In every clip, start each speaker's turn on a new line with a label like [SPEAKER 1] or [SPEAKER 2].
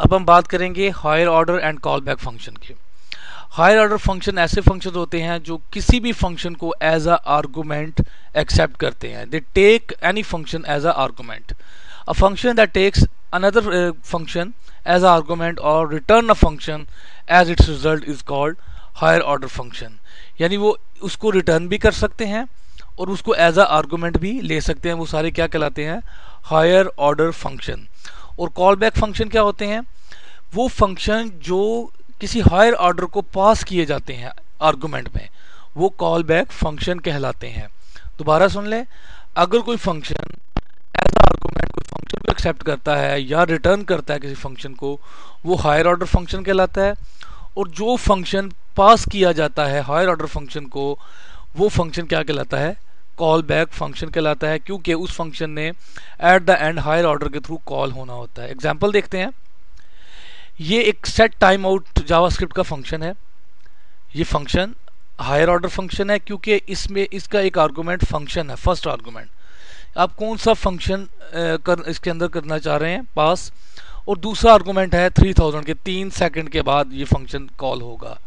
[SPEAKER 1] अब हम बात करेंगे higher order and call back function की। हायर ऑर्डर फ़ंक्शन ऐसे फ़ंक्शन होते हैं जो किसी भी फ़ंक्शन को एज अ आर्गूमेंट एक्सेप्ट करते हैं। They take any function as a argument a function that takes another function as a argument और return a function as its result is called higher order function यानी वो उसको return भी कर सकते हैं और उसको एज अ आर्गूमेंट भी ले सकते हैं। वो सारे क्या कहलाते हैं? हायर ऑर्डर फ़ंक्शन और कॉल बैक फ़ंक्शन क्या होते हैं? वो फ़ंक्शन जो किसी हायर ऑर्डर को पास किए जाते हैं आर्गूमेंट में, वो कॉल बैक फ़ंक्शन कहलाते हैं। दोबारा सुन लें। अगर कोई फ़ंक्शन एज आर्गूमेंट कोई फ़ंक्शन को एक्सेप्ट करता है या रिटर्न करता है किसी फ़ंक्शन को, वो हायर ऑर्डर फ़ंक्शन कहलाता है। और जो फ़ंक्शन पास किया जाता है हायर ऑर्डर फ़ंक्शन को, वो फ़ंक्शन क्या कहलाता है? कॉल बैक फ़ंक्शन कहलाता है, क्योंकि उस फ़ंक्शन ने at the end higher order के थ्रू कॉल होना होता है। एग्ज़ाम्पल देखते हैं। ये एक सेट टाइम आउट जावास्क्रिप्ट का फ़ंक्शन है। ये फ़ंक्शन हायर ऑर्डर फ़ंक्शन है, क्योंकि इसमें इसका एक आर्गूमेंट फ़ंक्शन है फ़र्स्ट आर्गूमेंट आप कौन सा फ़ंक्शन कर, इसके अंदर करना चाह रहे हैं? पास। और दूसरा आर्गूमेंट है 3000 के, तीन सेकंड के बाद ये फ़ंक्शन कॉल होगा।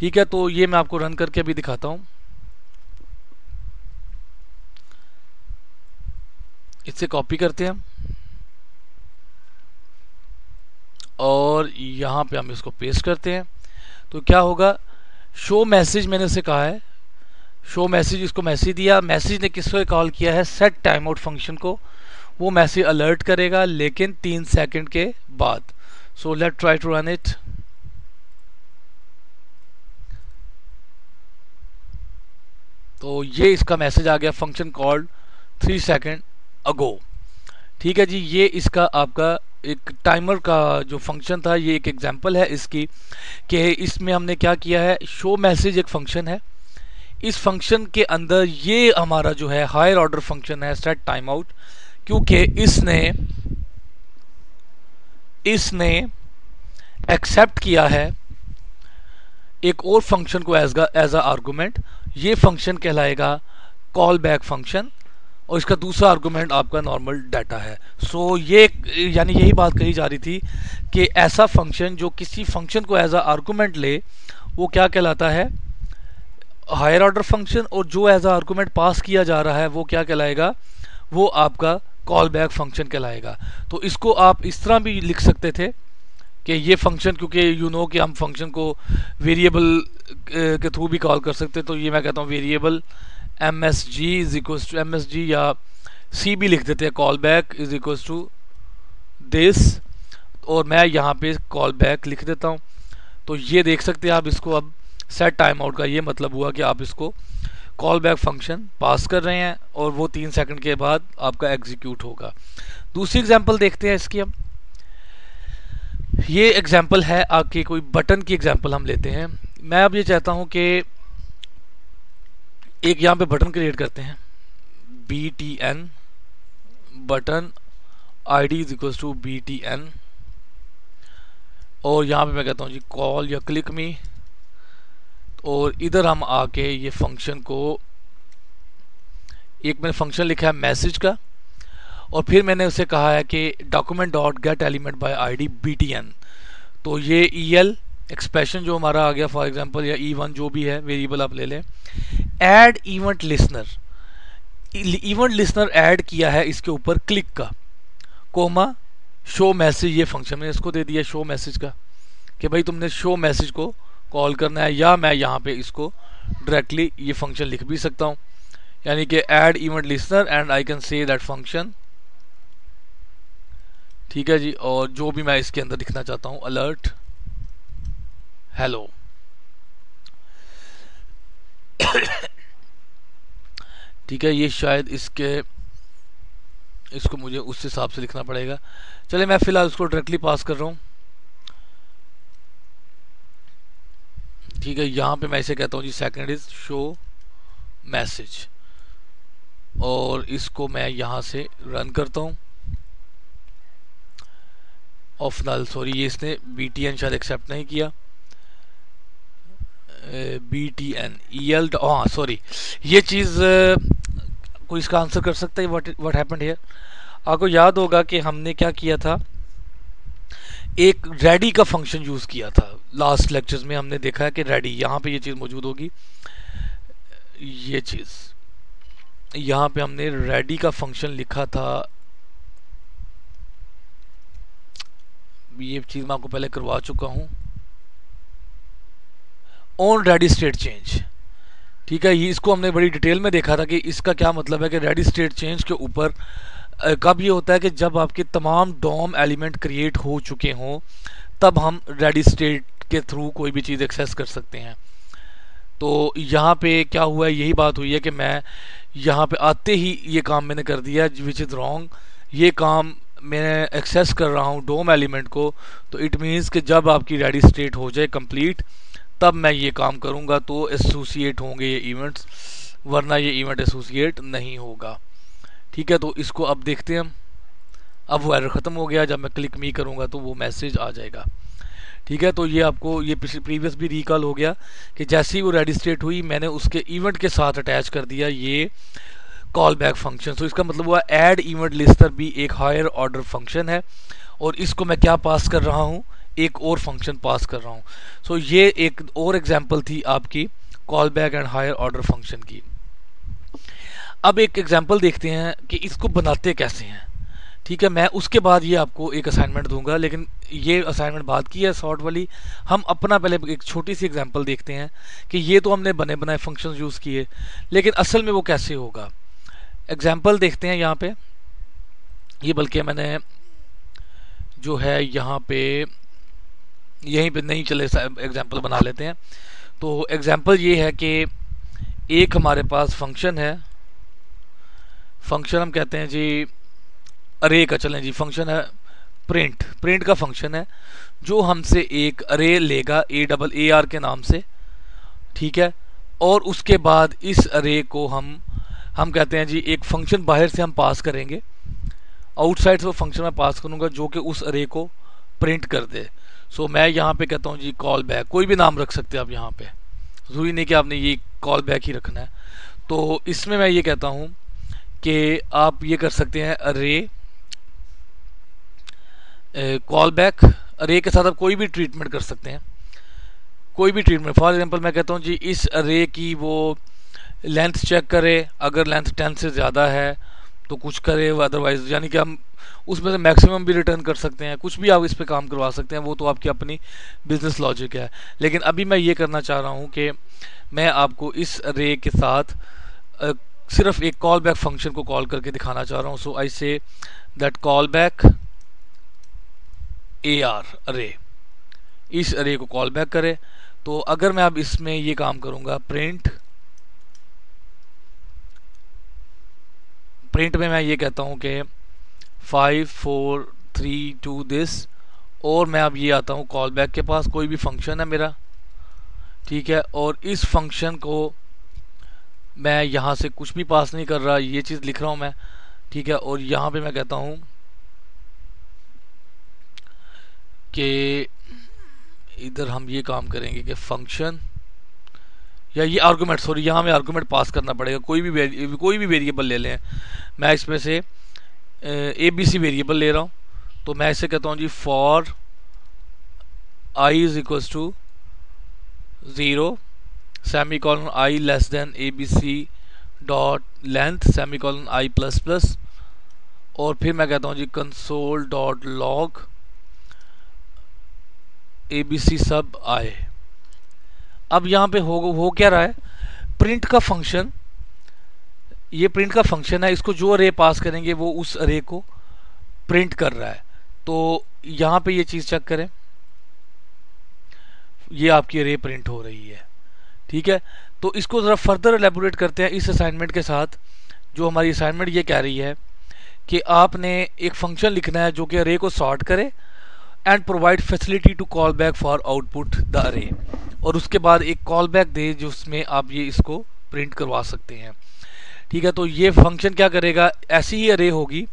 [SPEAKER 1] ठीक है तो ये मैं आपको रन करके भी दिखाता हूँ। इससे कॉपी करते हैं और यहाँ पे हम इसको पेस्ट करते हैं। तो क्या होगा? शो मैसेज मैंने उसे कहा है। शो मैसेज इसको मैसेज दिया। मैसेज ने किसको कॉल किया है? सेट टाइम आउट फ़ंक्शन को। वो मैसेज अलर्ट करेगा, लेकिन तीन सेकंड के बाद। So let try to run it तो ये इसका मैसेज आ गया। Function called three second ago ठीक है जी, ये इसका आपका एक टाइमर का जो फ़ंक्शन था, ये एक एग्जांपल है इसकी, कि इसमें हमने क्या किया है? शो मैसेज एक फ़ंक्शन है। इस फ़ंक्शन के अंदर ये हमारा जो है हायर ऑर्डर फ़ंक्शन है सेट टाइम आउट क्योंकि इसने इसने एक्सेप्ट किया है एक और फ़ंक्शन को एज एज अ आर्गूमेंट ये फ़ंक्शन कहलाएगा कॉल बैक फ़ंक्शन और इसका दूसरा आर्गूमेंट आपका नॉर्मल डाटा है। सो so, ये यानी यही बात कही जा रही थी कि ऐसा फ़ंक्शन जो किसी फ़ंक्शन को एज अ आर्गूमेंट ले वो क्या कहलाता है? हायर ऑर्डर फ़ंक्शन और जो एज अ आर्गूमेंट पास किया जा रहा है वो क्या कहलाएगा? वो आपका कॉल बैक फ़ंक्शन कहलाएगा। तो इसको आप इस तरह भी लिख सकते थे कि ये फ़ंक्शन क्योंकि यू नो कि हम फ़ंक्शन को वेरिएबल के थ्रू भी कॉल कर सकते तो ये मैं कहता हूँ variable M S G is equal to M S G या सी भी लिख देते हैं call back is equal to this और मैं यहाँ पे कॉल बैक लिख देता हूँ। तो ये देख सकते हैं आप इसको अब सेट टाइम आउट का ये मतलब हुआ कि आप इसको कॉल बैक फ़ंक्शन पास कर रहे हैं और वो तीन सेकंड के बाद आपका एग्जीक्यूट होगा। दूसरी एग्जांपल देखते हैं इसकी हम। ये एग्जांपल है आपके कोई बटन की एग्जांपल हम लेते हैं। मैं अब ये चाहता हूँ कि एक यहाँ पे बटन क्रिएट करते हैं। B T N button I D is equal to B T N और यहाँ पे मैं कहता हूँ जी कॉल या क्लिक मी और इधर हम आके ये फ़ंक्शन को, एक मैंने फ़ंक्शन लिखा है मैसेज का। और फिर मैंने उसे कहा है कि document dot get element by I D B T N तो ये ई एल एक्सप्रेशन जो हमारा आ गया फॉर एग्जांपल या ई e वन जो भी है वेरिएबल आप ले लें। Add event listener event listener add किया है इसके ऊपर क्लिक का। कोमा शो मैसेज ये फ़ंक्शन मैंने इसको दे दिया शो मैसेज का। कि भाई तुमने शो मैसेज को कॉल करना है या मैं यहाँ पे इसको डायरेक्टली ये फ़ंक्शन लिख भी सकता हूँ। यानी कि add event listener and I can say that function ठीक है जी, और जो भी मैं इसके अंदर लिखना चाहता हूँ अलर्ट हेलो ठीक है, ये शायद इसके, इसको मुझे उस हिसाब से लिखना पड़ेगा। चले मैं फ़िलहाल उसको डायरेक्टली पास कर रहा हूँ। ठीक है, यहाँ पे मैं इसे कहता हूँ जी सेकंड इज़ शो मैसेज और इसको मैं यहाँ से रन करता हूँ। ऑफ़ नल सॉरी ये इसने बी टी एन शायद एक्सेप्ट नहीं किया। B T N E L हाँ सॉरी ये चीज़ कोई इसका आंसर कर सकता है? व्हाट व्हाट हैपेंड हियर आपको याद होगा कि हमने क्या किया था? एक रेडी का फ़ंक्शन यूज़ किया था। लास्ट लेक्चर्स में हमने देखा है कि रेडी यहाँ पे ये चीज़ मौजूद होगी। ये चीज़। यहाँ पे हमने रेडी का फ़ंक्शन लिखा था। ये चीज़ मैं आपको पहले करवा चुका हूँ। ऑन रेडी स्टेट चेंज ठीक है, ये इसको हमने बड़ी डिटेल में देखा था कि इसका क्या मतलब है कि रेडी स्टेट चेंज के ऊपर कब ये होता है कि जब आपके तमाम डॉम एलिमेंट क्रिएट हो चुके हों, तब हम रेडी स्टेट के थ्रू कोई भी चीज़ एक्सेस कर सकते हैं। तो यहाँ पे क्या हुआ है, यही बात हुई है कि मैं यहाँ पे आते ही ये काम मैंने कर दिया विच इज़ रॉन्ग ये काम मैं एक्सेस कर रहा हूँ डोम एलिमेंट को तो इट मीन्स कि जब आपकी रेडी स्टेट हो जाए कंप्लीट तब मैं ये काम करूँगा तो एसोसिएट होंगे ये इवेंट्स वरना ये इवेंट एसोसिएट नहीं होगा। ठीक है तो इसको अब देखते हैं। अब वो एरर ख़त्म हो गया, जब मैं क्लिक मी करूँगा तो वो मैसेज आ जाएगा। ठीक है तो ये आपको, ये प्रीवियस भी रिकॉल हो गया कि जैसे ही वो रेडी स्टेट हुई, मैंने उसके इवेंट के साथ अटैच कर दिया ये कॉल बैक फ़ंक्शन तो इसका मतलब हुआ एड इवेंट लिस्टर भी एक हायर ऑर्डर फ़ंक्शन है। और इसको मैं क्या पास कर रहा हूँ? एक और फ़ंक्शन पास कर रहा हूँ। सो so, ये एक और एग्ज़ाम्पल थी आपकी call back and higher order function की। अब एक एग्ज़ाम्पल देखते हैं कि इसको बनाते कैसे हैं। ठीक है, मैं उसके बाद ये आपको एक असाइनमेंट दूँगा, लेकिन ये असाइनमेंट बात की है शॉर्ट वाली। हम अपना पहले एक छोटी सी एग्जांपल देखते हैं कि ये तो हमने बने बनाए फ़ंक्शंस यूज़ किए, लेकिन असल में वो कैसे होगा। एग्जांपल देखते हैं यहाँ पे। ये बल्कि मैंने जो है यहाँ पे यहीं पे नहीं चले एग्जांपल बना लेते हैं। तो एग्जांपल ये है कि एक हमारे पास फ़ंक्शन है। फ़ंक्शन हम कहते हैं जी अरे का, चलें जी फ़ंक्शन है प्रिंट प्रिंट का फ़ंक्शन है, जो हमसे एक अरे लेगा ए डबल ए आर के नाम से। ठीक है? और उसके बाद इस अरे को हम हम कहते हैं जी, एक फ़ंक्शन बाहर से हम पास करेंगे। आउटसाइड से वो फ़ंक्शन मैं पास करूँगा, जो कि उस अरे को प्रिंट कर दे। सो मैं यहाँ पे कहता हूँ जी कॉल बैक कोई भी नाम रख सकते हैं आप यहाँ पे. ज़रूरी नहीं कि आपने ये कॉल बैक ही रखना है. तो इसमें मैं ये कहता हूँ कि आप ये कर सकते हैं अरे कॉल बैक अरे के साथ आप कोई भी ट्रीटमेंट कर सकते हैं. कोई भी ट्रीटमेंट फॉर एग्जांपल मैं कहता हूँ जी, इस अरे की वो लेंथ चेक करे. अगर लेंथ टेन से ज़्यादा है तो कुछ करे अदरवाइज़ यानी कि हम उसमें से मैक्सिमम भी रिटर्न कर सकते हैं, कुछ भी आप इस पर काम करवा सकते हैं, वो तो आपकी अपनी बिज़नेस लॉजिक है। लेकिन अभी मैं ये करना चाह रहा हूँ कि मैं आपको इस रे के साथ सिर्फ़ एक कॉल बैक फ़ंक्शन को कॉल करके दिखाना चाह रहा हूँ। So I say that call back A R array इस अरे को कॉल बैक करे। तो अगर मैं अब इसमें ये काम करूँगा प्रिंट प्रिंट में मैं ये कहता हूँ कि five four three two this और मैं अब ये आता हूँ कॉल बैक के पास, कोई भी फ़ंक्शन है मेरा, ठीक है? और इस फ़ंक्शन को मैं यहाँ से कुछ भी पास नहीं कर रहा, ये चीज़ लिख रहा हूँ मैं, ठीक है? और यहाँ पे मैं कहता हूँ कि इधर हम ये काम करेंगे कि फ़ंक्शन या ये आर्गूमेंट सॉरी यहाँ हमें आर्गूमेंट पास करना पड़ेगा। कोई भी कोई भी वेरिएबल ले लें। मैं इसमें से, ए बी सी वेरिएबल ले रहा हूँ। तो मैं इसे कहता हूँ जी for I is equals to zero semicolon I less than A B C dot length semicolon I plus plus और फिर मैं कहता हूँ जी console dot log A B C सब आए अब यहाँ पे हो हो क्या रहा है? प्रिंट का फ़ंक्शन ये प्रिंट का फ़ंक्शन है, इसको जो अरे पास करेंगे, वो उस अरे को प्रिंट कर रहा है। तो यहाँ पे ये चीज़ चेक करें। ये आपकी अरे प्रिंट हो रही है। ठीक है? तो इसको जरा फर्दर एलेबोरेट करते हैं इस असाइनमेंट के साथ, जो हमारी असाइनमेंट ये कह रही है कि आपने एक फ़ंक्शन लिखना है जो कि अरे को सॉर्ट करे and provide facility to call back for output the array और उसके बाद एक कॉल बैक दे जिसमें आप ये इसको प्रिंट करवा सकते हैं। ठीक है तो ये फ़ंक्शन क्या करेगा? ऐसी ही अरे होगी।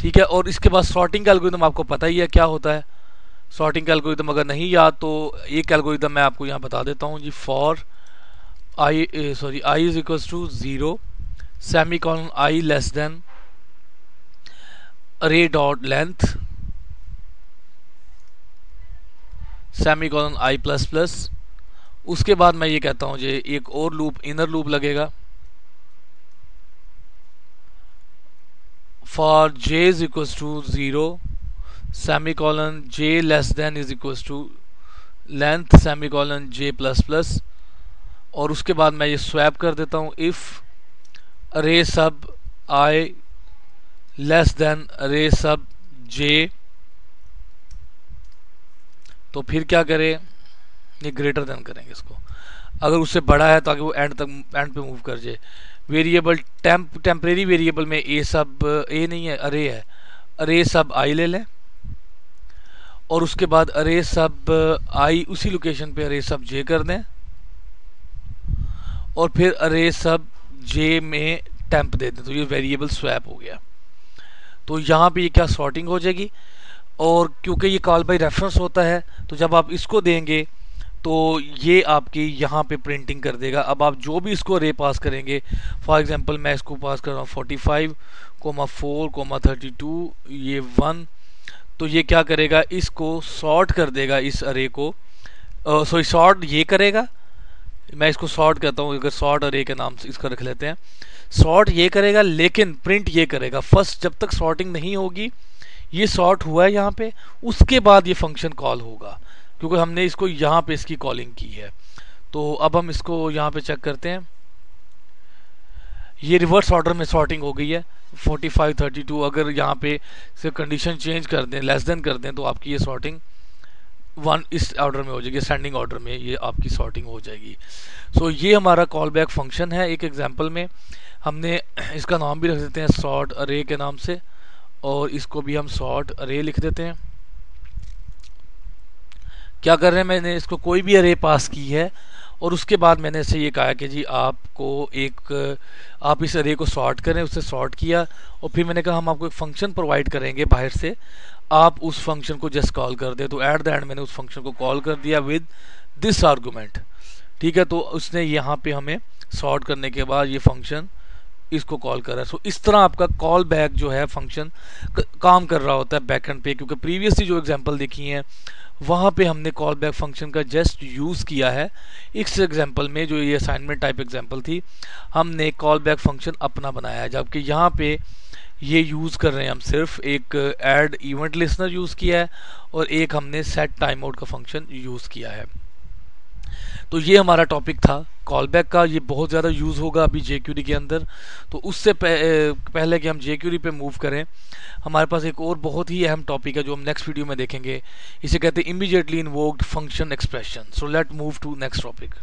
[SPEAKER 1] ठीक है, और इसके बाद सॉर्टिंग का एल्गोरिदम आपको पता ही है क्या होता है। सॉर्टिंग का एल्गोरिदम अगर नहीं याद तो एक एल्गोरिदम मैं आपको यहाँ बता देता हूँ जी for I sorry I is equal to zero semicolon I less than array dot length semicolon I plus plus उसके बाद मैं ये कहता हूँ जी एक और लूप इनर लूप लगेगा। For j is equals to 0 J less than is equal to length semicolon J plus plus और उसके बाद मैं ये स्वैप कर देता हूँ इफ़ अरे सब आई लेस देन अरे सब j तो फिर क्या करें? ये ग्रेटर देन करेंगे इसको। अगर उससे बड़ा है ताकि वो एंड तक एंड पे मूव कर जाए वेरिएबल टेम्प टेम्परेरी वेरिएबल में ए सब ए नहीं है अरे है। अरे सब आई ले लें। और उसके बाद अरे सब आई उसी लोकेशन पे अरे सब जे कर दें। और फिर अरे सब जे में टेम्प दे दें। तो ये वेरिएबल स्वैप हो गया। तो यहाँ पे ये क्या सॉर्टिंग हो जाएगी? और क्योंकि ये कॉल बाई रेफरेंस होता है तो जब आप इसको देंगे तो ये आपकी यहाँ पे प्रिंटिंग कर देगा। अब आप जो भी इसको रे पास करेंगे फॉर एग्जांपल मैं इसको पास कर रहा हूँ forty five comma four comma thirty two ये वन तो ये क्या करेगा? इसको सॉर्ट कर देगा इस अरे को। सॉरी सॉर्ट ये करेगा। मैं इसको सॉर्ट कहता हूँ, अगर सॉर्ट अरे के नाम से इसका रख लेते हैं। सॉर्ट ये करेगा, लेकिन प्रिंट ये करेगा। फ़र्स्ट जब तक सॉर्टिंग नहीं होगी ये सॉर्ट हुआ है यहाँ पे उसके बाद ये फ़ंक्शन कॉल होगा क्योंकि हमने इसको यहाँ पे इसकी कॉलिंग की है। तो अब हम इसको यहाँ पे चेक करते हैं। ये रिवर्स ऑर्डर में सॉर्टिंग हो गई है 45 32 अगर यहाँ पे से कंडीशन चेंज कर दें लेस देन कर दें तो आपकी ये सॉर्टिंग वन इस ऑर्डर में हो जाएगी सेंडिंग ऑर्डर में ये आपकी सॉर्टिंग हो जाएगी। सो so, ये हमारा कॉल बैक फ़ंक्शन है एक एग्जांपल में। हमने इसका नाम भी रख देते हैं सॉर्ट अरे के नाम से। और इसको भी हम सॉर्ट अरे लिख देते हैं। क्या कर रहे हैं? मैंने इसको कोई भी अरे पास की है और उसके बाद मैंने इसे ये कहा कि जी आपको एक, आप इस अरे को सॉर्ट करें उससे सॉर्ट किया और फिर मैंने कहा हम आपको एक फ़ंक्शन प्रोवाइड करेंगे बाहर से। आप उस फ़ंक्शन को जस्ट कॉल कर दे। तो एट द एंड मैंने उस फ़ंक्शन को कॉल कर दिया विद दिस आर्गूमेंट ठीक है? तो उसने यहाँ पे हमें सॉर्ट करने के बाद ये फ़ंक्शन इसको कॉल कर रहा है। सो so, इस तरह आपका कॉल बैक जो है फ़ंक्शन काम कर रहा होता है बैक एंड पे क्योंकि प्रीवियसली जो एग्जांपल देखी हैं वहाँ पे हमने कॉल बैक फ़ंक्शन का जस्ट यूज़ किया है। इस एग्जांपल में जो ये असाइनमेंट टाइप एग्जांपल थी हमने कॉल बैक फ़ंक्शन अपना बनाया है जबकि यहाँ पे ये यूज़ कर रहे हैं हम सिर्फ़ एक एड इवेंट लिसनर यूज़ किया है और एक हमने सेट टाइम आउट का फ़ंक्शन यूज़ किया है। तो ये हमारा टॉपिक था। कॉल बैक का ये बहुत ज़्यादा यूज़ होगा अभी जेक्यूडी के अंदर। तो उससे पहले कि हम जे पे मूव करें, हमारे पास एक और बहुत ही अहम टॉपिक है जो हम नेक्स्ट वीडियो में देखेंगे। इसे कहते हैं immediately invoked function expression so let move to next topic